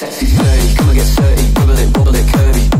Sexy flirty, come and get dirty, wibble it, wobble it, curvy.